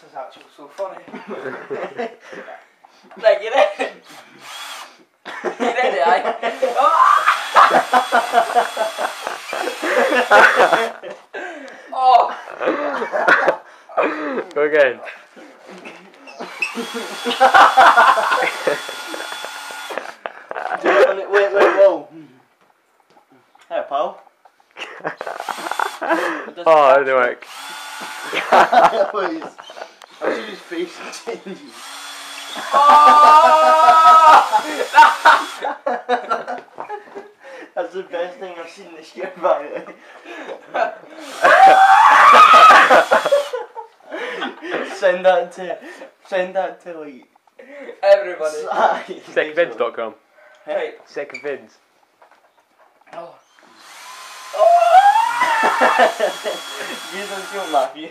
This is actually so funny. Right, you ready? you ready, aye? Ah! oh! Go again. wait, wait, wait, whoa. Hey, pal. Oh, it didn't work. Please. I should his face changes. That's the best thing I've seen this year, by the way. send that to, send that to like. Everybody. Secondvids.com. Right. Secondvids. Oh. you don't feel Matthew.